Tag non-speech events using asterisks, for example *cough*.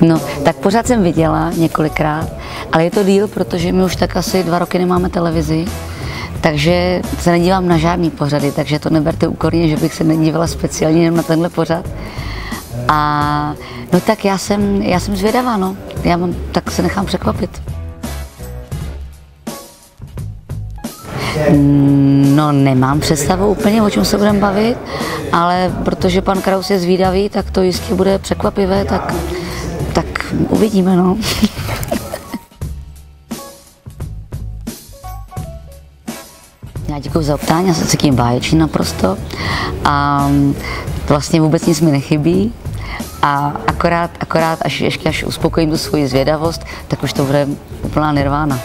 No, tak pořád jsem viděla několikrát, ale je to díl, protože my už tak asi dva roky nemáme televizi, takže se nedívám na žádný pořady, takže to neberte úkorně, že bych se nedívala speciálně jenom na tenhle pořad. A no tak já jsem, já jsem zvědavá, no. Já mám, tak se nechám překvapit. No nemám představu úplně, o čem se budeme bavit, ale protože pan Kraus je zvídavý, tak to jistě bude překvapivé, tak, tak uvidíme, no. *laughs* Já děkuji za optání, já se cítím báječný naprosto a vlastně vůbec nic mi nechybí a akorát, akorát až, ještě až uspokojím tu svoji zvědavost, tak už to bude úplná nirvána.